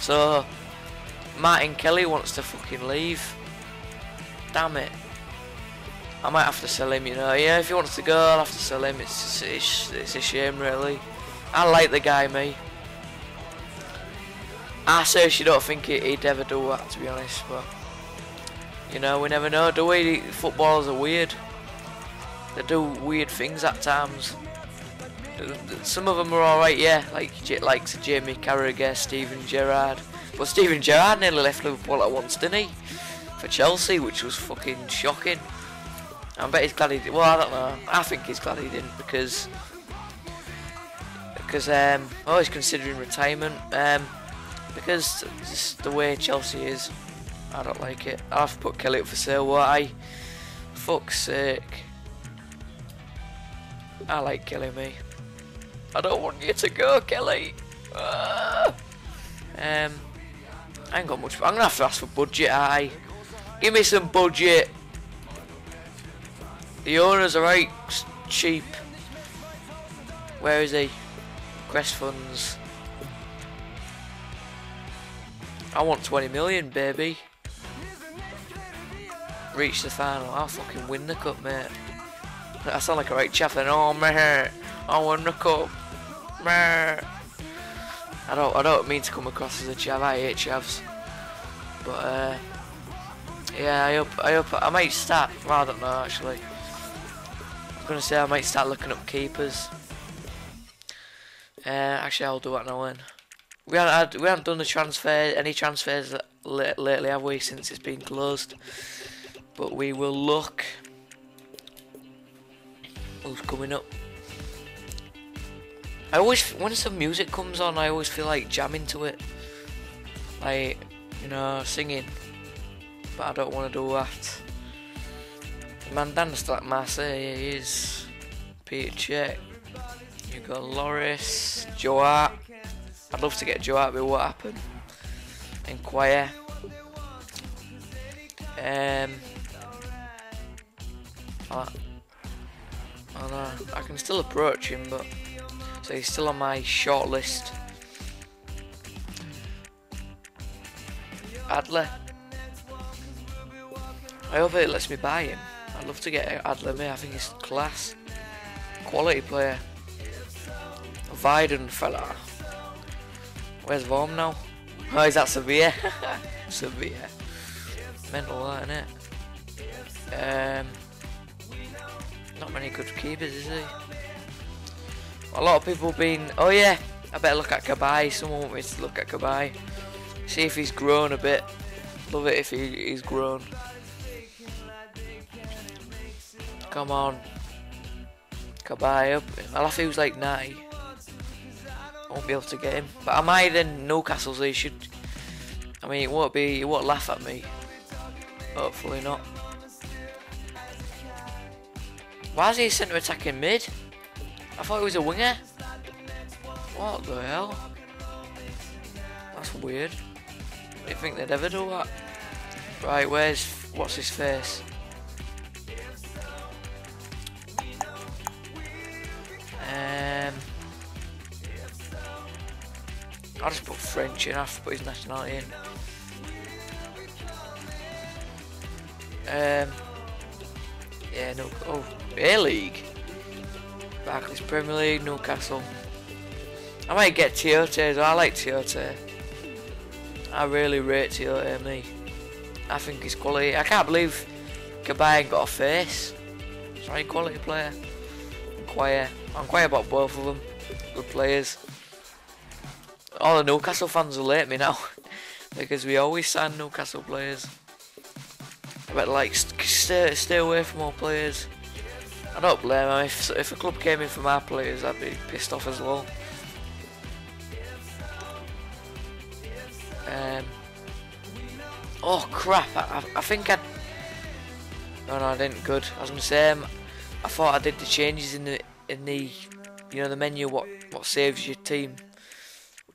So, Martin Kelly wants to fucking leave. Damn it. I might have to sell him, you know. Yeah, if he wants to go, I'll have to sell him. It's it's, it's a shame, really. I like the guy, me. I seriously don't think he'd ever do that, to be honest. But you know, we never know. The way footballers are weird. They do weird things at times. Some of them are alright, yeah, like like Jamie Carragher, Steven Gerrard. But Steven Gerrard nearly left Liverpool at once, didn't he? For Chelsea, which was fucking shocking. I bet he's glad he did. Well, I don't know. I think he's glad he didn't because because um, oh, he's considering retirement. Um, because the way Chelsea is, I don't like it. To put Kelly up for sale. Why? Fuck's sake. I like killing me. I don't want you to go, Kelly. Ah. Um, I ain't got much. I'm gonna have to ask for budget. I give me some budget. The owners are right cheap. Where is he? Quest funds. I want 20 million, baby. Reach the final. I'll fucking win the cup, mate. I sound like a right chaff then. Oh, mate. I won the cup. I don't, I don't mean to come across as a chav. I hate chavs. But, uh, yeah, I hope, I hope, I might start, well, I don't know, actually. I was going to say I might start looking up keepers. Uh, actually, I'll do that now then. We haven't had, we haven't done the transfer any transfers lately, have we? Since it's been closed, but we will look. Who's coming up? I always, when some music comes on, I always feel like jamming to it, like you know, singing. But I don't want to do that. Man danced like Marseille is Peter Cech. You got Lloris, Joe I'd love to get Joe Hart with what happened. Inquire. Um. I, I know. I can still approach him, but so he's still on my short list. Adler. I hope it lets me buy him. I'd love to get Adler me. I think he's class. Quality player. Viden fella. Where's Vorm now? Oh, is that Sevilla? Sevilla. Mental that, innit? Um, not many good keepers, is he? A lot of people been. Oh yeah, I better look at Cabaye, Someone want me to look at Cabaye, See if he's grown a bit. Love it if he, he's grown. Come on. Cabaye up. I'll have to like 90 won't be able to get him. But am I then Newcastle? So he should. I mean, it won't be. He won't laugh at me. Hopefully not. Why is he centre attacking mid? I thought he was a winger. What the hell? That's weird. I didn't think they'd ever do that. Right, where's what's his face? Um. I'll just put French in, I have to put his nationality in. Um, yeah, no, oh, A-League. Barclays Premier League, Newcastle. I might get Tiote, I like Tiote. I really rate Tiote, me. I think he's quality. I can't believe Cabaye got a face. He's a quality player. Inquire. I'm quiet about both of them. Good players all the Newcastle fans will hate me now because we always sign Newcastle players. Better like stay stay away from all players. I don't blame them. If if a club came in for my players, I'd be pissed off as well. Um. Oh crap! I, I think I. No, no, I didn't. Good. I was gonna say. Um, I thought I did the changes in the in the, you know, the menu. What what saves your team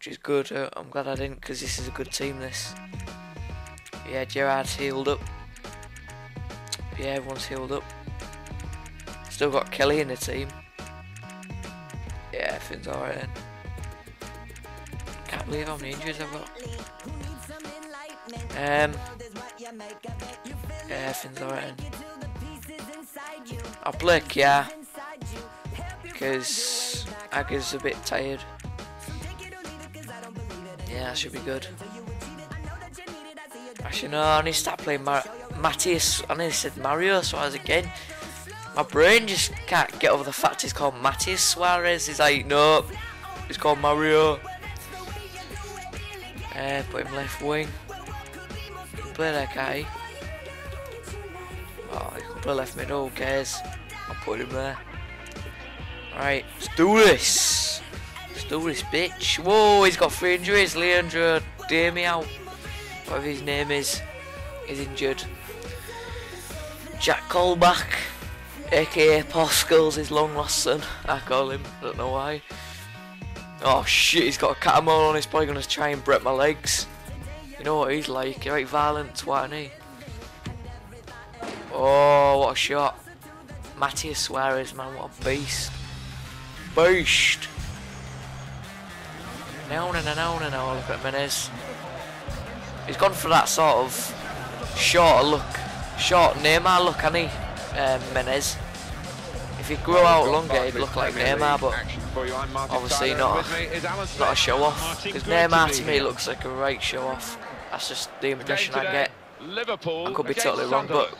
which is good. Uh, I'm glad I didn't because this is a good team. This. Yeah, Gerrard's healed up. Yeah, everyone's healed up. Still got Kelly in the team. Yeah, everything's alright then. can't believe how many injuries I've got. Um, yeah, everything's alright. I'll play Kia because Aga's a bit tired. Yeah, should be good. Actually, no, I need to start playing Mar Matthias. I nearly said Mario Suarez again. My brain just can't get over the fact he's called Matthias Suarez. He's like, no, he's called Mario. Uh, put him left wing. Play that guy. Oh, he can play left middle, who cares? I'll put him there. Right, let's do this. Let's do this, bitch. Whoa, he's got three injuries. Leandro Damiao, whatever his name is, is injured. Jack Colback, aka Paul Scholes, his long lost son. I call him, I don't know why. Oh shit, he's got a catamol on, he's probably to try and break my legs. You know what he's like, he's like violent, twat, isn't he? Oh, what a shot. Matthias Suarez, man, what a beast. Beast! No, no, no, no, no, look at Menez. He's gone for that sort of short look, short Neymar look, hasn't he, um, Menez? If he grew out longer, he'd look like Neymar, but obviously not, not a show off. Because Neymar to me looks like a right show off. That's just the impression I get. I could be totally wrong, but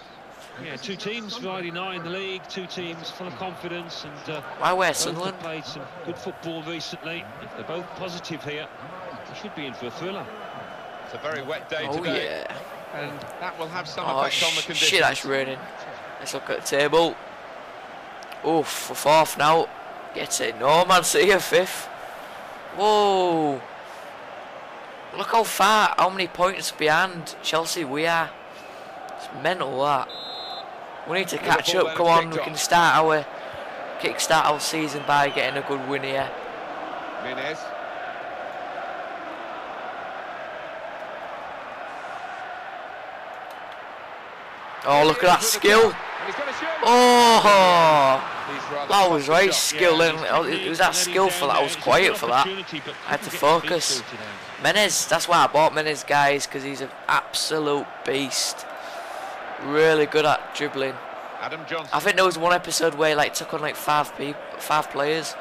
yeah, two teams riding high in the league, two teams full of confidence, and uh, why wear both Sunderland? have played some good football recently. If they're both positive here, they should be in for a thriller. It's a very wet day Oh today, yeah. and that will have some Oh effect on the sh conditions. shit, that's raining. Let's look at the table. Oh, for fourth now. Get it. No, Man City are fifth. Whoa. Look how far, how many points behind Chelsea we are. It's mental that. We need to catch Liverpool up. Come on, we can start our kickstart our season by getting a good win here. Menez. Oh, look at that skill. Cross, and he's gonna shoot. Oh, that was right skill. And it was that skillful. there. was quiet for that. I had to couldn't get the focus. Menez, that's why I bought Menez, guys, because he's an absolute beast. Really good at dribbling. Adam Johnson. I think there was one episode where he like took on like five people, five players,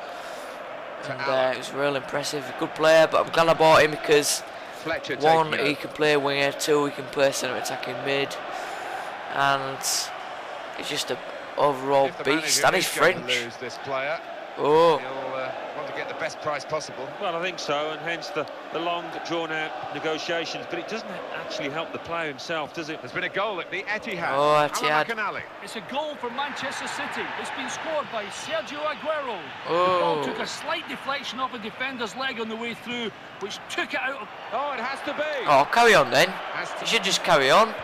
and uh, it was real impressive. Good player, but I'm glad I bought him because Fletcher one, he can play winger, two, he can play centre attacking mid, and he's just a overall beast. manager And he's is going to French. this player, Oh, he'll uh, want to get the best price possible. Well, I think so, and hence the, the long, drawn-out negotiations. But it doesn't actually help the player himself, does it? There's been a goal at the Etihad. Oh, Alan Etihad. It's a goal for Manchester City. It's been scored by Sergio Aguero. Oh. The ball oh. took a slight deflection off a defender's leg on the way through, which took it out of Oh, it has to be. Oh, carry on then. You should just carry on.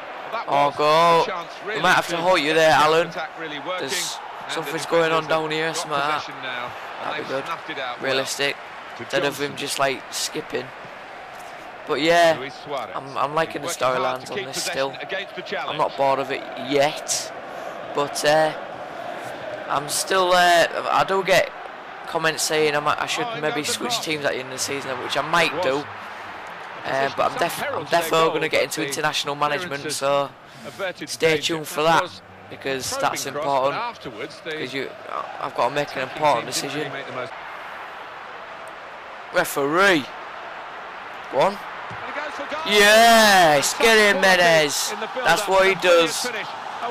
Oh, goal. a We might have to halt you there, Alan. really There's something's going on down here, have got something like that. possession now, and That'd be good. well. Realistic. Instead of him just like skipping. But yeah, I'm, I'm liking the storylines on this still. Against the challenge. I'm not bored of it yet, but uh, I'm still. Uh, I do get comments saying I, might, I should Oh, maybe switch teams at the end of the season, which I might do. Uh, but I'm, def- I'm definitely going to get into international management, so stay tuned for that because that's important. Because you, I've got to make an important team didn't really decision. make the most- Referee, go on. And he goes for goal. Yes, get in, Top Menez. in the build-up That's what he and a brilliant does.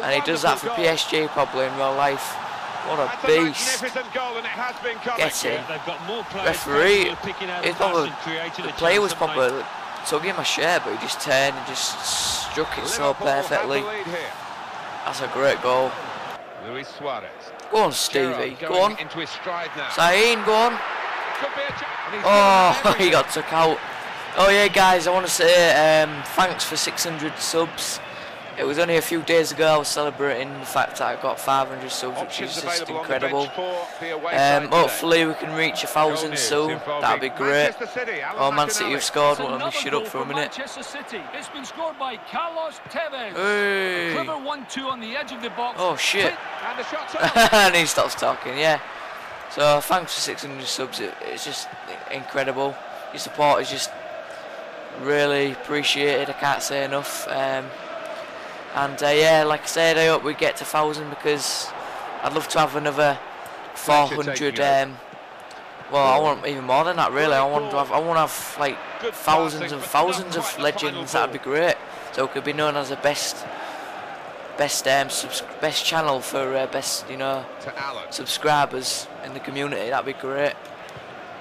And he does that for. PSG probably in real life. What a beast. magnificent goal, and it has been coming. Get in. They've got more players Referee, capable of picking the probably, the a player chance, was haven't they? probably tugging my shirt, but he just turned and just struck it so Liverpool the perfectly. That's a great goal. Luis Suarez. Go on, Stevie. Go on. Into his stride now. Zayn, go on. Could be a chance. And he's Oh, he got took out. Oh yeah, guys, I want to say um, thanks for 600 subs. It was only a few days ago I was celebrating the fact that I got 500 subs, which is just available on the incredible. bench for the away Um, hopefully we can reach a thousand news soon. That'd be great. City, Oh, Man City have scored. It's Won't let me shut up for a minute. Manchester City. It's been scored by Carlos Tevez. Hey. Clever 1-2 on the edge of the box. Oh shit. And the shot's on. and he stops talking, yeah. So thanks for 600 subs. It, it's just incredible. Your support is just really appreciated. I can't say enough. Um, and uh, yeah, like I said, I hope we get to thousand because I'd love to have another 400. Um, well, I want even more than that. Really, I want to have. I want to have like thousands and thousands of quite the final legends. That'd be great. So it could be known as the best, best um, best channel for uh, best, you know, subscribers in the community. That'd be great.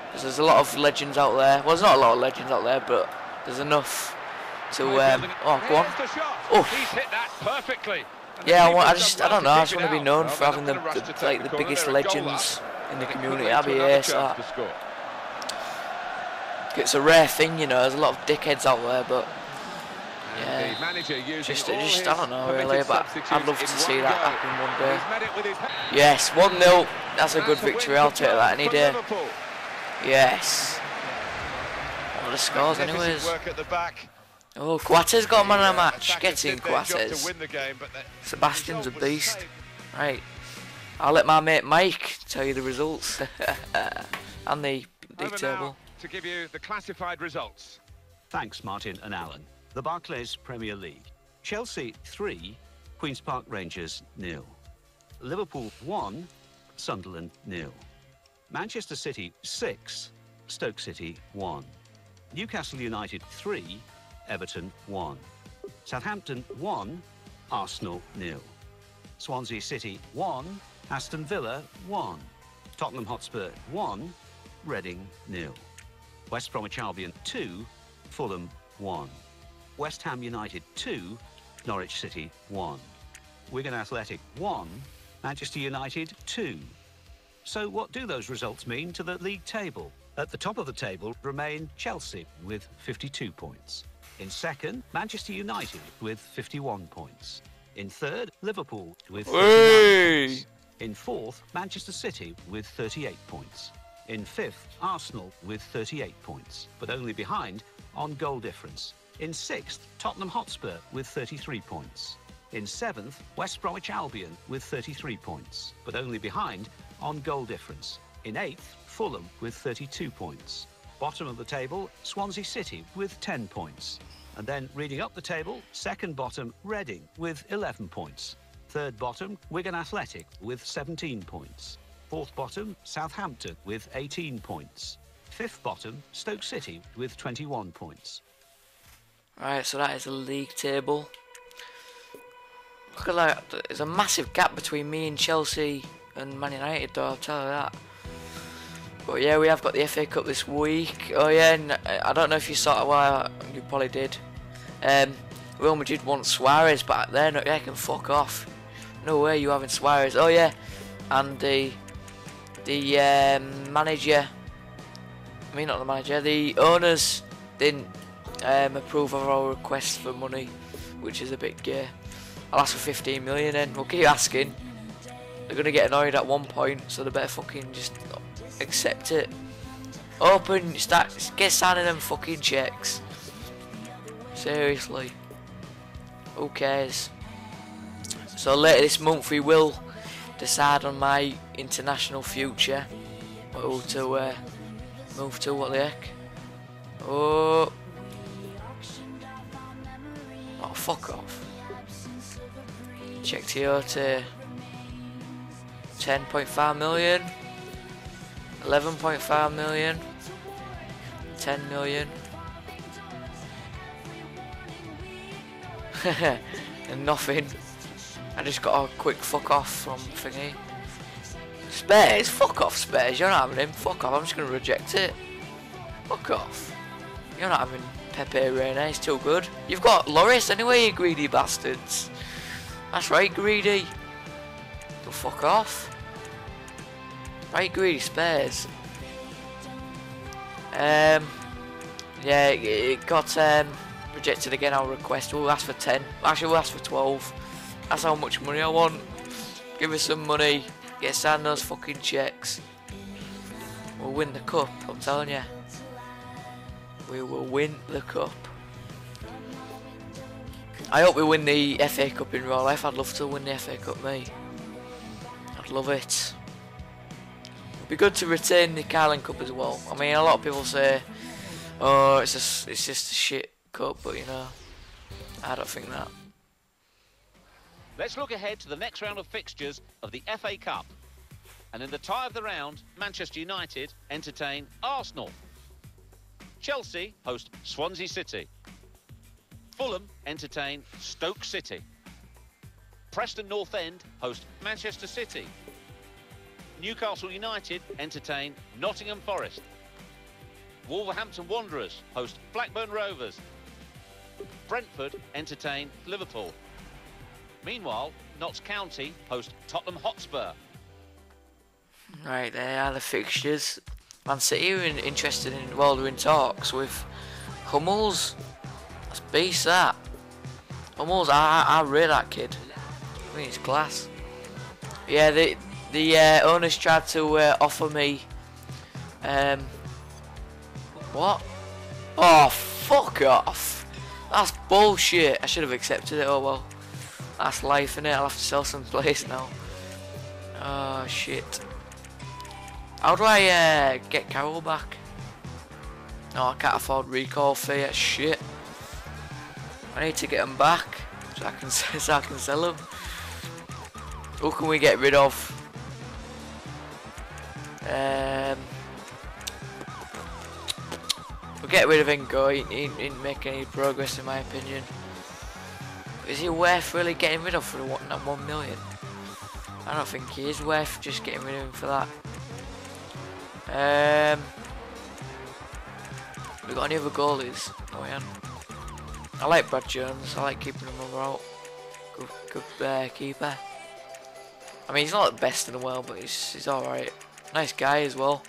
Because there's a lot of legends out there. Well, there's not a lot of legends out there, but there's enough to. Um, oh, go on. Here's the shot. Oh. He's hit that perfectly. Yeah, I, want, I just, I don't know. I just want to be known for having the, the like the biggest They're a goal legends in the community. That'd be another ace. chance That. to score. It's a rare thing, you know. There's a lot of dickheads out there, but Yeah. the manager using just, just I don't know really, but I'd love to see that happen one day. He's met it with his hand. Yes, one 0 That's a good victory. I'll take that any day. Yes. What are the scores, anyways? Work at the back. Oh, Quater's got a man of the The, match. attackers Get in, did their job to Quater's. win the game, but Sebastian's a beast. Right. I'll let my mate Mike tell you the results and the league table. to give you the classified results. Thanks, Martin and Alan. The Barclays Premier League. Chelsea 3, Queen's Park Rangers nil. Liverpool 1, Sunderland nil. Manchester City 6, Stoke City 1. Newcastle United 3, Everton 1. Southampton 1, Arsenal nil. Swansea City 1, Aston Villa 1. Tottenham Hotspur 1, Reading nil. West Bromwich Albion 2, Fulham 1. West Ham United 2, Norwich City 1. Wigan Athletic 1, Manchester United 2. So what do those results mean to the league table? At the top of the table remain Chelsea with 52 points. In second, Manchester United with 51 points. In third, Liverpool with 39 Hey! points. In fourth, Manchester City with 38 points. In fifth, Arsenal with 38 points, but only behind on goal difference. In sixth, Tottenham Hotspur with 33 points. In seventh, West Bromwich Albion with 33 points, but only behind on goal difference. In eighth, Fulham with 32 points. Bottom of the table, Swansea City with 10 points. And then reading up the table, second bottom, Reading with 11 points. Third bottom, Wigan Athletic with 17 points. Fourth bottom, Southampton with 18 points. Fifth bottom, Stoke City with 21 points. Right, so that is the league table. Look at that. There's a massive gap between me and Chelsea and Man United, though, I'll tell you that. But yeah, we have got the FA Cup this week. Oh yeah, and I don't know if you saw it, well, you probably did. Um, Real Madrid want Suarez, but they're not, they can fuck off. No way you having Suarez. Oh yeah, and the the um, manager, I mean not the manager, the owners didn't um, approve of our request for money, which is a bit gay. I'll ask for 15 million and we'll keep asking. They're gonna get annoyed at one point, so they better fucking just accept it. Open, start, get signing them fucking checks. Seriously. Who cares? So later this month we will decide on my international future. Who to uh, move to, what the heck? Oh. Oh, fuck off. Check to 10.5 million. 11.5 million. 10 million. and nothing. I just got a quick fuck off from thingy. Spurs? Fuck off, Spurs. You're not having him. Fuck off. I'm just going to reject it. Fuck off. You're not having Pepe Reina. He's too good. You've got Lloris anyway, you greedy bastards. That's right, greedy. Go fuck off. Right, greedy Spurs. Um, yeah, it, it got um, rejected again. Our request. We'll ask for ten. Actually, we'll ask for twelve. That's how much money I want. Give us some money. Get signed those fucking checks. We'll win the cup. I'm telling you. We will win the cup. I hope we win the FA Cup in real life. I'd love to win the FA Cup, mate. I'd love it. Be good to retain the Carling Cup as well. I mean, a lot of people say Oh, it's just it's just a shit cup, but you know, I don't think that. Let's look ahead to the next round of fixtures of the FA Cup. And in the tie of the round, Manchester United entertain Arsenal. Chelsea host Swansea City. Fulham entertain Stoke City. Preston North End host Manchester City. Newcastle United entertain Nottingham Forest. Wolverhampton Wanderers host Blackburn Rovers. Brentford entertain Liverpool. Meanwhile, Notts County host Tottenham Hotspur. Right, there are the fixtures. Man City are in, interested in, well, in talks with Hummels. That's beast, that. Hummels, I, I, I rate that kid. I think he's class. Yeah, the the uh, owners tried to uh, offer me. Um, what? Oh, fuck off. That's bullshit. I should have accepted it. Oh well. That's life, innit? I'll have to sell some place now. Oh, shit. How do I uh, get Carroll back? No, I can't afford recall fee. Shit. I need to get them back so I can so I can sell them. Who can we get rid of? Um, we'll get rid of Ingo. He, didn't make any progress in my opinion. Is he worth really getting rid of for one, that one million? I don't think he is worth just getting rid of him for that. Um, we got any other goalies? Oh yeah. I like Brad Jones. I like keeping him about. Good, good uh, keeper. I mean, he's not the best in the world, but he's he's all right. Nice guy as well.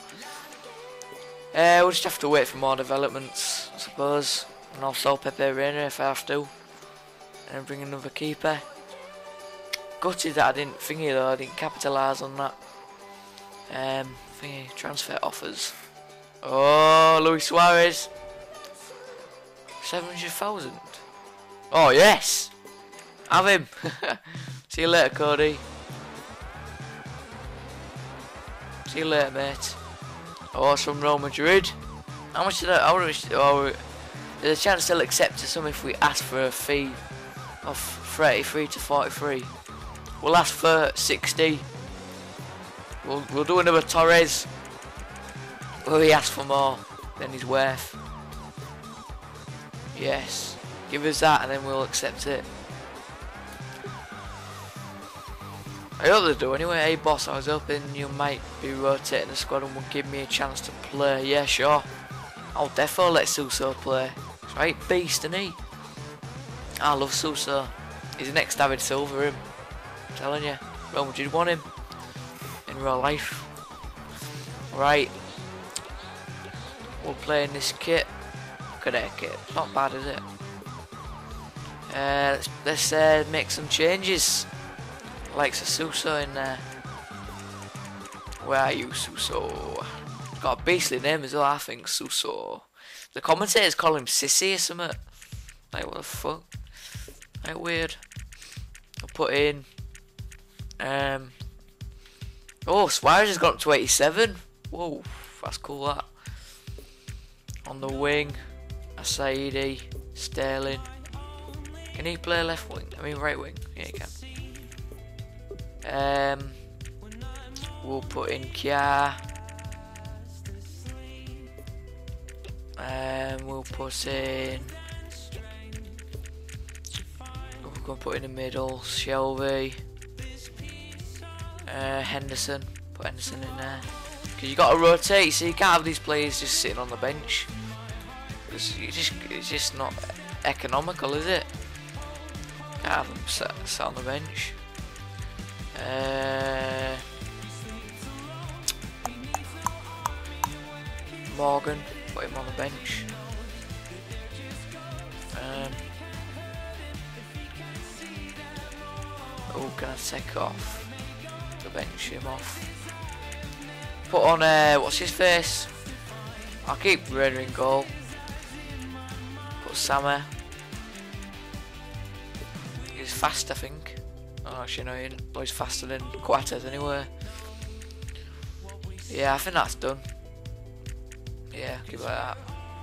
Uh, we'll just have to wait for more developments, I suppose, and also Pepe Reina if I have to, and bring another keeper. Gutted that I didn't thingy though. I didn't capitalise on that. Um, thingy transfer offers. Oh, Luis Suarez. 700,000. Oh, yes. Have him. See you later, Cody. See you later, mate. Oh, it's from Real Madrid. How much did I... How much, oh, there's a chance they'll accept some if we ask for a fee of 33 to 43. We'll ask for 60. We'll, we'll do another Torres. Will he ask for more than he's worth? Yes. Give us that and then we'll accept it. I hope they do anyway. Hey boss, I was hoping you might be rotating the squad and would give me a chance to play. Yeah, sure. I'll defo let Suso play. He's right beast, isn't he? I love Suso. He's the next David Silva, him. I'm telling you. Real Madrid want him. In real life. Right. We'll play in this kit. Look at that kit. It's not bad, is it? Uh, let's let's uh, make some changes. Like Suso in there. Where are you, Suso? Got a beastly name as well, I think, Suso. The commentators call him Sissy or something. Like, what the fuck? Like, weird. I'll put in. Um. Oh, Suarez has got up to 87. Whoa, that's cool, that. On the wing, Assaidi, Sterling. Can he play left wing? I mean, right wing. Yeah, he can. Um, we'll put in Kia. Um, we'll put in. We're going to put in the middle. Shelvey. Uh, Henderson. Put Henderson in there. Because you got to rotate, so you can't have these players just sitting on the bench. It's, just, it's just not economical, is it? Can't have them sat, sat on the bench. Uh, Morgan, put him on the bench. Um, oh, can I take off? To bench him off. Put on, uh, what's his face? I'll keep Raider in goal. Put Sammer. He's fast, I think. Oh, actually, no, he's faster than Quatters anyway. Yeah, I think that's done. Yeah, keep it that.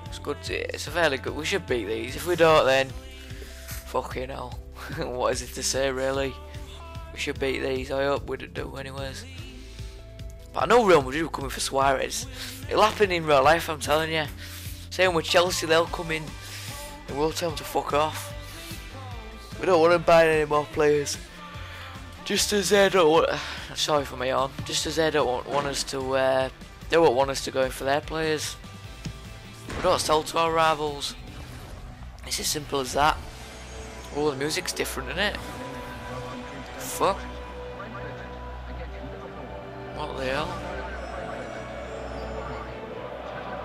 It's good. It's a fairly good. We should beat these. If we don't, then fucking hell. what is it to say, really? We should beat these. I hope we do, anyways. But I know Real Madrid are coming for Suarez. It'll happen in real life. I'm telling you. Same with Chelsea. They'll come in and we'll tell them to fuck off. We don't want to buy any more players. Just as they don't want, sorry for my arm. Just as they don't want, us to, uh, they won't want us to go for their players. We don't sell to our rivals. It's as simple as that. Oh, the music's different, isn't it? Fuck. What the hell?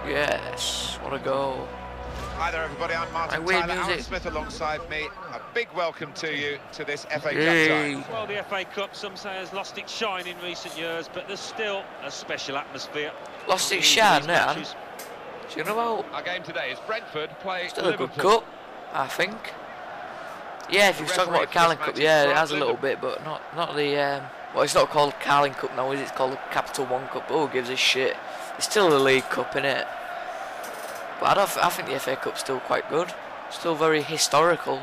Yes, what a goal. Hi there, everybody. I'm Martin I Tyler. Alan. Smith alongside me. A big welcome to you to this FA Cup Yay. tie. Well, the FA Cup, some say, has lost its shine in recent years, but there's still a special atmosphere. Lost its shine, man. matches. Do you know about Our game today is Brentford play Still a Liverpool. good cup, I think. Yeah, if you're talking about the referee Carling Cup, yeah, it has a little bit, but not not the. Um, well, it's not called Carling Cup now, is it? It's called the Capital One Cup. Oh, who gives a shit? It's still a League Cup, innit? But I don't. I think the FA Cup's still quite good. Still very historical.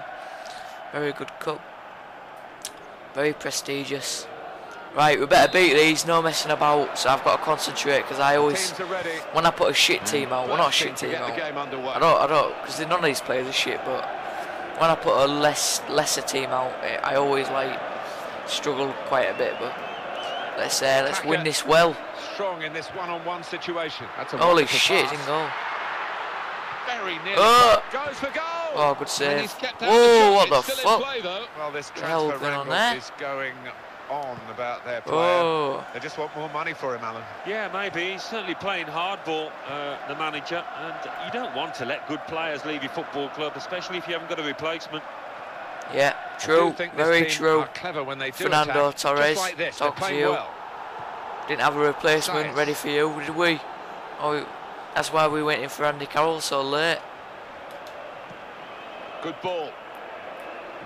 Very good cup. Very prestigious. Right, we better beat these. No messing about. So I've got to concentrate because I always, Teams are ready. when I put a shit team out, well not a shit team out. the game underway. I don't, I don't, because none of these players are shit. But when I put a less lesser team out, eh, I always like struggle quite a bit. But let's uh, let's win this well. Strong in this one-on-one situation. That's a Holy shit, pass. in goal. Very nearly. Oh. Goes for goal. Oh, good save. he's kept out Whoa, the what shot. the It's still in fuck? play. Well, this transfer going on wrangle there? is going on about their player. Oh, They just want more money for him, Alan. Yeah, maybe. He's certainly playing hardball, uh, the manager, and you don't want to let good players leave your football club, especially if you haven't got a replacement. yeah, I true, think this very team true. Clever when they do Fernando attack, Torres, like this, talk to you. well. Didn't have a replacement Sainz. ready for you, did we? Oh, that's why we went in for Andy Carroll so late. Good ball.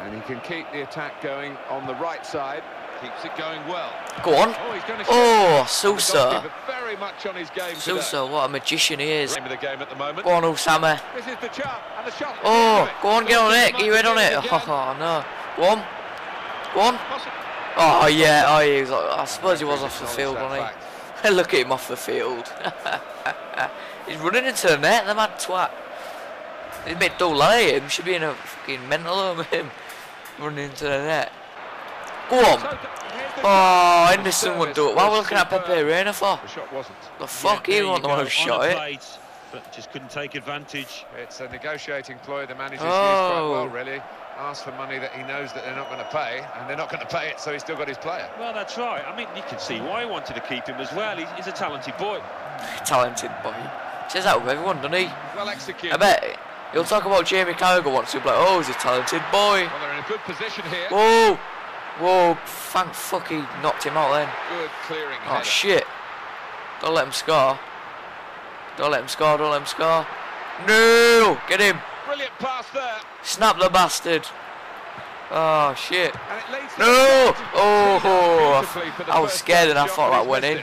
And he can keep the attack going on the right side. Keeps it going well. Go on. Oh, he's going to Oh, Suso. very much on his game Suso, what a magician he is. Game of the game at the moment. Go on, Usama. This is the and the shot. Oh, go on, get on it. Get your head on it. Oh, no. Go on. Go on. Oh, yeah. Oh, he was, I suppose he was off the field, wasn't he? Look at him off the field. He's running into the net, the mad twat. He's a bit dull like him. Should be in a fucking mental home, him. Running into the net. Go on. So, here's the Oh, shot. Henderson would do it. Why are we looking at Pepe superb. Reina for? The shot wasn't. The fuck, Yeah, he there wasn't the one who shot it. plate, but just couldn't take advantage. It's a negotiating ploy the manager's Oh. used quite oh. well, really. Asked for money that he knows that they're not going to pay, and they're not going to pay it, so he's still got his player. Well, that's right. I mean, you can see why he wanted to keep him as well. He's, he's a talented boy. Talented boy. Says that with everyone, doesn't he? Well executed. I bet he'll talk about Jamie Carragher once. He'll be like, oh, he's a talented boy. Well, they're in a good position here. Whoa. Whoa. Thank fuck he knocked him out then. Good clearing Oh, header. shit. Don't let him score. Don't let him score. Don't let him score. No. Get him. Brilliant pass there. Snap the bastard. Oh, shit. And it leads No! Oh, Beautifully I was scared and I thought that went in.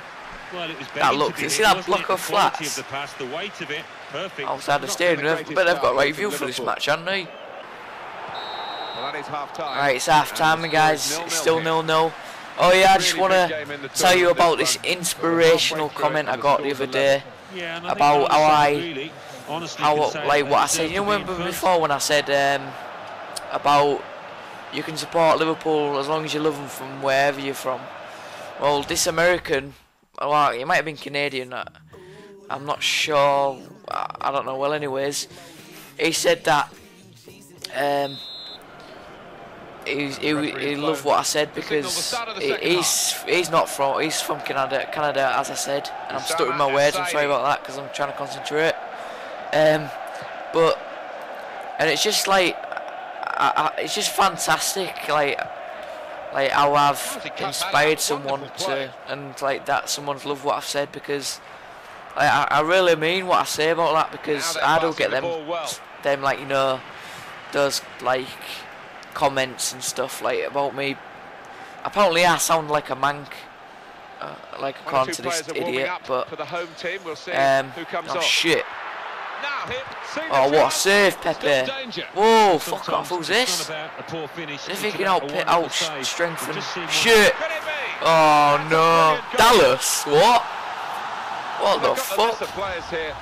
It. Well, it was That begging look- to you be see hit, that wasn't block of The quality flats? of the pass, the weight of it, perfect. Outside the Not stadium. been the But they've got start right from view for this match, haven't they? Well, that is half time. Right, it's half time, And guys. score is It's 0-0 still nil nil. Oh yeah, I just want to game tell you about this this inspirational comment I got the the other day Yeah, and about how I, really, honestly how can like what I said. You to be in remember before when I said um, about you can support Liverpool as long as you love them from wherever you're from. Well, this American, well, he might have been Canadian. I- I'm not sure. I I don't know. Well, anyways, he said that um, he he, he loved what I said because he, he's he's not from he's from Canada Canada as I said and I'm stuck with my words I'm sorry about that because I'm trying to concentrate um but and it's just like I, I, it's just fantastic like like how I've he cut that inspired someone to and like that someone's loved what I've said because like, I, I really mean what I say about that because I don't get them well. them like you know those like comments and stuff like about me. Apparently, I sound like a mank, uh, like according to this players are warming idiot. But for the home team. We'll see um, who comes oh shit! Oh, what a save, Pepe. danger. Whoa, fuck Sometimes off. Who's this? not about a poor finish, If he can about out, a out strength and just seen one- shit. Could it be? Oh no. Dallas? What? What the They've got the lesser fuck? here.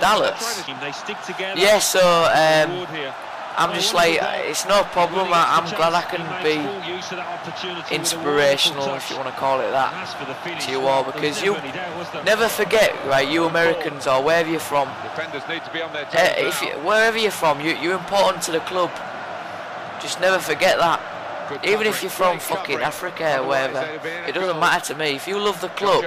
Dallas? they're trying to- They stick together. Yeah, so um, Forward here. I'm just like, it's no problem. I, I'm glad I can be full use of that opportunity with a inspirational, if you want to call it that, as for the finish, to you all, because you any doubt, was there? never forget, right? You Americans or wherever you're from, Defenders need to be on their toes uh, if you, wherever you're from, you, you're important to the club. Just never forget that. Even if you're from fucking. Africa or wherever, they'd have been it doesn't matter to me. If you love the club,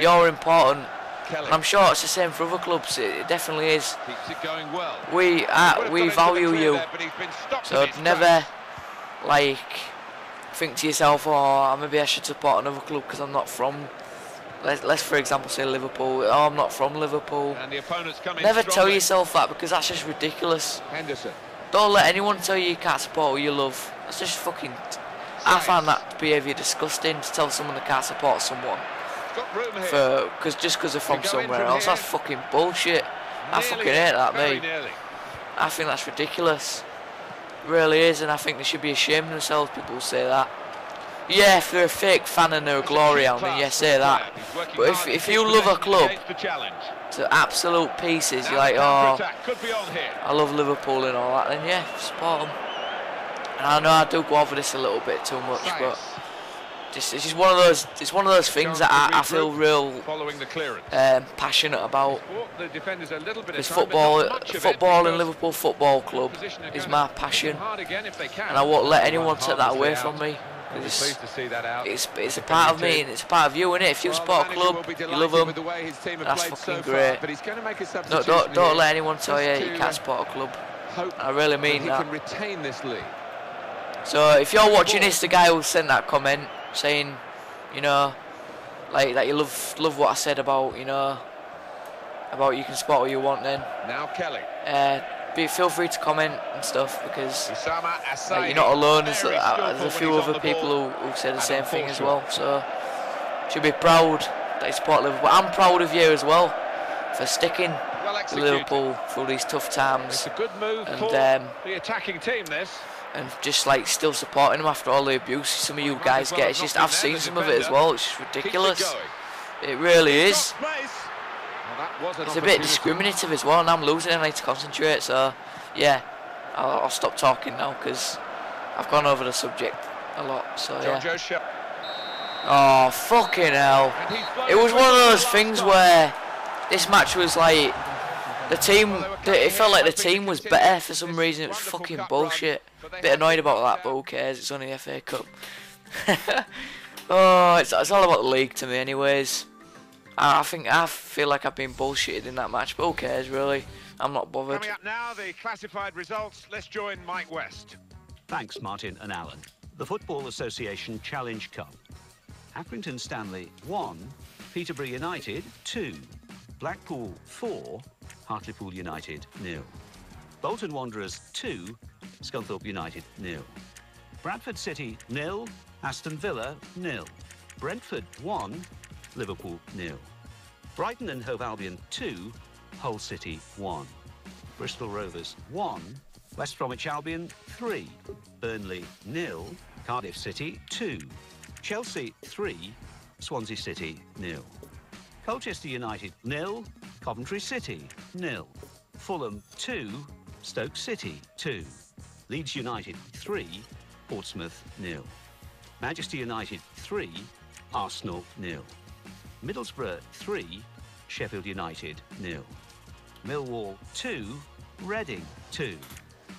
you're important. And I'm sure it's the same for other clubs. It, it definitely is. it going well. We uh, we got into the value you. there, but he's been stopped So never like think to yourself, oh, maybe I should support another club because I'm not from. Let's, let's for example say Liverpool. Oh, I'm not from Liverpool. And the opponents come in Never tell yourself that because that's just ridiculous. Henderson. Don't let anyone tell you you can't support who you love. That's just fucking. I find that behaviour disgusting to tell someone they can't support someone Got room here. For because just because they're from Could go in somewhere from else. here. That's fucking bullshit. I fucking hate that, mate. nearly. I think that's ridiculous. really is, and I think they should be ashamed of themselves. People who say that. Yeah, if they're a fake fan and they're a glory hound, then yeah, say that. player. He's working But if, if you love a club against the challenge. to absolute pieces, you're like, oh, counter-attack could be on here. I love Liverpool and all that, then yeah, support them. And I know I do go over this a little bit too much, but just, it's just one of those, it's one of those things that I, I feel real following the clearance. um, passionate about. Bought the defenders a little bit of Because football, not much of it football and Liverpool Football Club is my passion, hard again if they can. and I won't let anyone take that away from me. We'll be 'cause pleased to see that out. It's, it's a part of me and it's a part of you, innit? If you support a club, you love them. the way his team have That's fucking great. But he's going to make a No, don't, don't let anyone tell you you can't support a club. I really mean that. can retain this lead. So if you're watching this, the guy who sent that comment saying, you know, like that you love love what I said about, you know, about you can spot what you want, then Now Kelly. uh, be feel free to comment and stuff because like, you're not alone. There's, uh, there's a few when he's on other people who, who say the same thing as well. So should be proud that you support Liverpool. I'm proud of you as well for sticking Well. Liverpool through these tough times It's a good move And, for um, the attacking team. This. And just like still supporting them after all the abuse some of you guys well get. It's just I've seen some of it as well. It's just it ridiculous. It really is. Well, that was an It's a bit discriminative as well, and I'm losing and I need to concentrate. So, yeah, I'll, I'll stop talking now because I've gone over the subject a lot. So yeah. Oh fucking hell! And he's blown It was one of those things where this match was like the team. Well, they were the- coming It felt like the team was better for some reason. It was fucking bullshit. Run, Bit annoyed about that, but out. who cares? It's only the FA Cup. oh, it's, it's all about the league to me, anyways. I, I think I feel like I've been bullshitted in that match, but who cares, really? I'm not bothered. Coming up now, the classified results. Let's join Mike West. Thanks, Martin and Alan. The Football Association Challenge Cup. Accrington Stanley 1, Peterborough United 2, Blackpool 4, Hartlepool United nil. Bolton Wanderers 2, Scunthorpe United nil. Bradford City nil, Aston Villa nil. Brentford 1, Liverpool nil. Brighton and Hove Albion 2, Hull City 1. Bristol Rovers 1, West Bromwich Albion 3, Burnley nil, Cardiff City 2, Chelsea 3, Swansea City nil. Colchester United nil, Coventry City nil, Fulham 2, Stoke City 2, Leeds United 3, Portsmouth nil. Manchester United 3, Arsenal nil. Middlesbrough 3, Sheffield United nil. Millwall 2, Reading 2.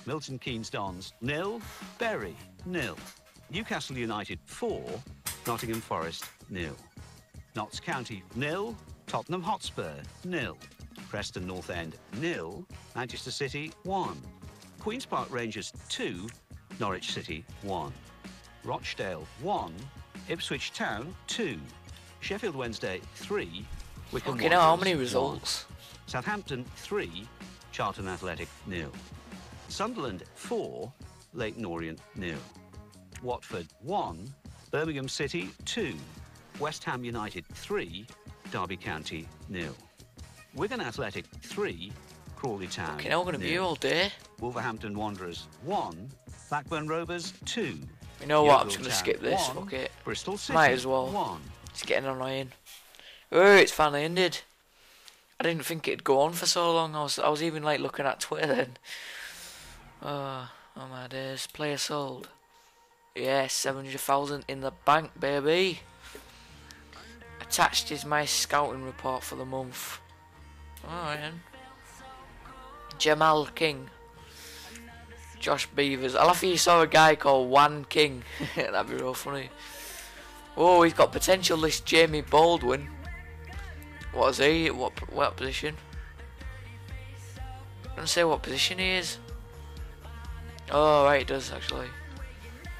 Milton Keynes Dons nil, Bury nil. Newcastle United 4, Nottingham Forest nil. Notts County nil, Tottenham Hotspur nil. Preston North End nil, Manchester City 1. Queen's Park Rangers 2, Norwich City 1. Rochdale 1, Ipswich Town 2. Sheffield Wednesday 3, Wycombe Fucking hell, how many 1. results? Southampton 3, Charlton Athletic nil. Sunderland 4, Leyton Orient nil. Watford 1, Birmingham City 2, West Ham United 3, Derby County nil. Wigan Athletic 3, Crawley Town. Okay, now we're going to be all day. Wolverhampton Wanderers 1, Blackburn Rovers 2. You know what? I'm just going to skip this. one. Fuck it. Bristol City Might as well. 1. It's getting annoying. Oh, it's finally ended. I didn't think it'd go on for so long. I was I was even like looking at Twitter then. Oh, oh my days. Player sold. Yeah, 700,000 in the bank, baby. Attached is my scouting report for the month. Alright then. Jamal King. Josh Beavers. I love you saw a guy called Wan King. That'd be real funny. Oh, he's got potential. This Jamie Baldwin. What is he? What what position? Doesn't say what position he is. Oh right, it does actually.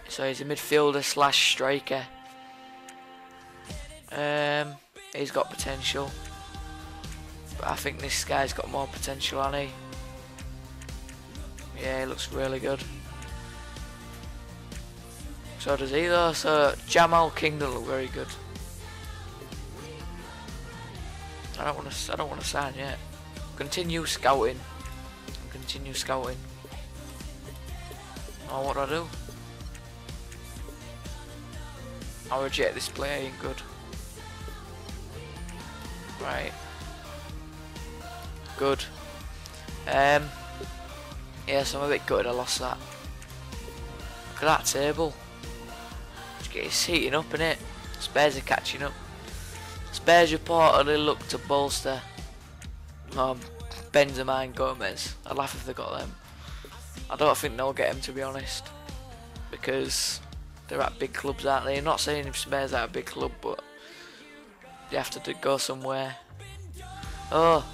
So he's a midfielder slash striker. Um, he's got potential, but I think this guy's got more potential, hasn't he? Yeah, he looks really good. So does he though. So Jamal King doesn't look very good. I don't want to. I don't want to sign yet. Continue scouting. Continue scouting. Oh, what do I do? I reject this player. Ain't good. Right. Good. Um. Yes, I'm a bit gutted I lost that. Look at that table. It's heating up in it. Spurs are catching up. Spurs reportedly look to bolster um, Benzema and Gomez. I'd laugh if they got them. I don't think they'll get them to be honest, because they're at big clubs, aren't they? I'm not saying if Spurs at a big club, but they have to go somewhere. Oh,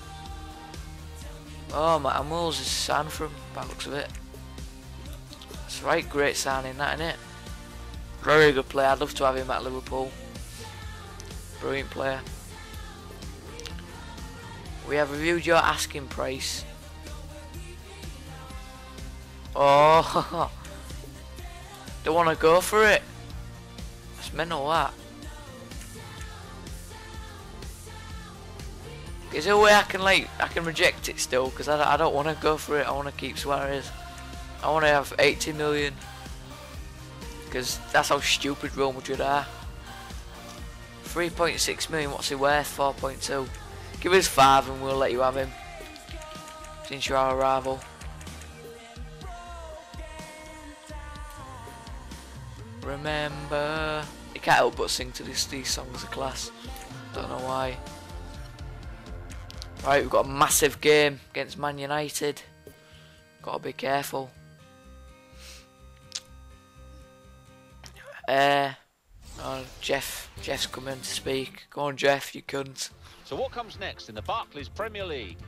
oh, Mats Hummels is signed from by looks of it. That's right, great signing, that innit? Very good player. I'd love to have him at Liverpool. Brilliant player. We have reviewed your asking price. Oh, don't want to go for it. That's mental that. Is there a way I can like I can reject it still? Because I, I don't want to go for it. I want to keep Suarez. I want to have 80 million. Because that's how stupid Real Madrid are. 3.6 million, what's he worth? 4.2. Give us 5 and we'll let you have him. Since you're our rival. Remember. You can't help but sing to this, these songs of class. Don't know why. Right, we've got a massive game against Man United. Got to be careful. Uh, oh, Jeff. Jeff's coming to speak. Go on, Jeff. You cunt. So what comes next in the Barclays Premier League?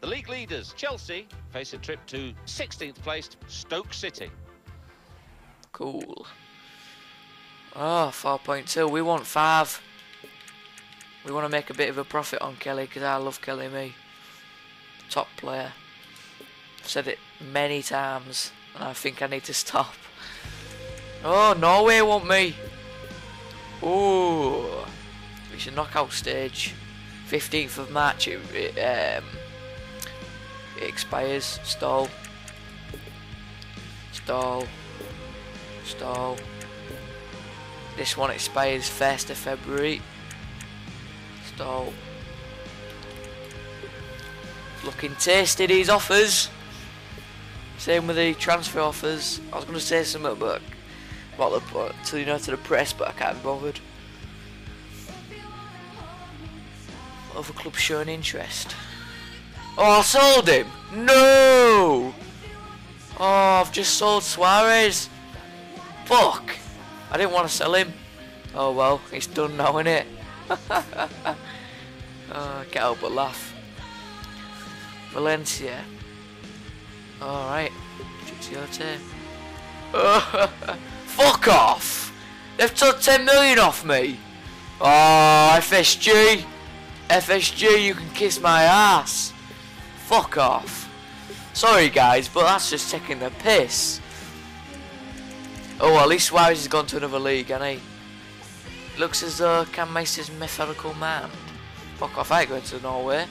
The league leaders, Chelsea, face a trip to 16th placed Stoke City. Cool. Oh, 4.2. We want 5. We want to make a bit of a profit on Kelly because I love Kelly me. Top player. I've said it many times and I think I need to stop. Oh, Norway want me. Ooh. It's a knockout stage. 15th of March it, it, um, it expires. Stall. Stall. Stall. This one expires 1st of February. Stall. Looking tasty these offers. Same with the transfer offers. I was going to say something about, about the but to you know to the press, but I can't be bothered. Other clubs showing interest. Oh, I sold him. No. Oh, I've just sold Suarez. Fuck! I didn't want to sell him. Oh well, it's done now, innit? oh, Uh, I can't but laugh. Valencia. Alright. Turn. Fuck off! They've took 10 million off me! Oh, FSG! FSG, you can kiss my ass! Fuck off. Sorry guys, but that's just taking the piss. Oh, at least Suarez has gone to another league, hasn't he? Looks as though Cam Mason's methodical man. Fuck off, I ain't going to Norway.